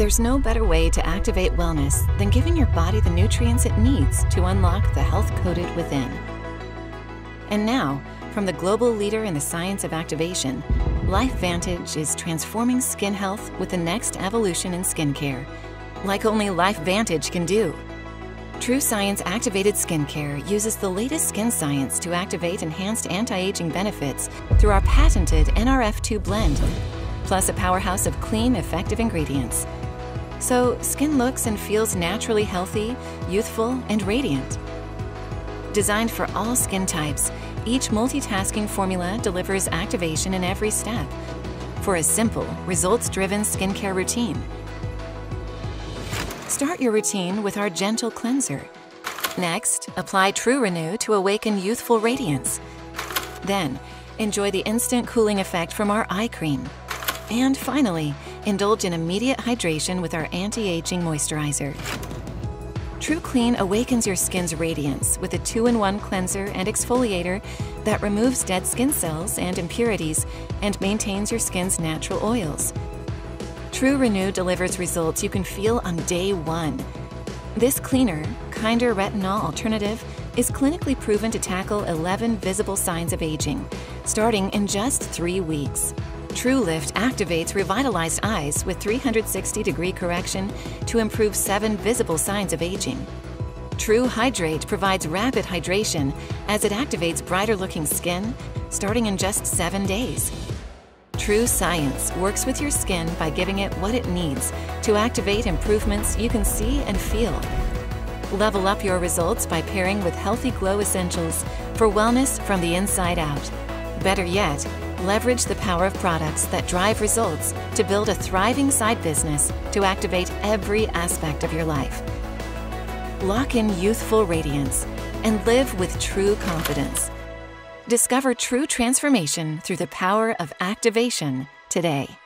There's no better way to activate wellness than giving your body the nutrients it needs to unlock the health coded within. And now, from the global leader in the science of activation, LifeVantage is transforming skin health with the next evolution in skincare, like only LifeVantage can do. True Science Activated Skincare uses the latest skin science to activate enhanced anti aging benefits through our patented NRF2 blend, plus a powerhouse of clean, effective ingredients. So, skin looks and feels naturally healthy, youthful, and radiant. Designed for all skin types, each multitasking formula delivers activation in every step for a simple, results driven skincare routine. Start your routine with our gentle cleanser. Next, apply True Renew to awaken youthful radiance. Then, enjoy the instant cooling effect from our eye cream. And finally, indulge in immediate hydration with our anti aging moisturizer. True Clean awakens your skin's radiance with a two in one cleanser and exfoliator that removes dead skin cells and impurities and maintains your skin's natural oils. True Renew delivers results you can feel on day one. This cleaner, kinder retinol alternative is clinically proven to tackle 11 visible signs of aging, starting in just three weeks. TrueLift activates revitalized eyes with 360 degree correction to improve seven visible signs of aging. True Hydrate provides rapid hydration as it activates brighter looking skin starting in just seven days. True Science works with your skin by giving it what it needs to activate improvements you can see and feel. Level up your results by pairing with Healthy Glow Essentials for wellness from the inside out. Better yet, leverage the power of products that drive results to build a thriving side business to activate every aspect of your life. Lock in youthful radiance and live with true confidence. Discover true transformation through the power of activation today.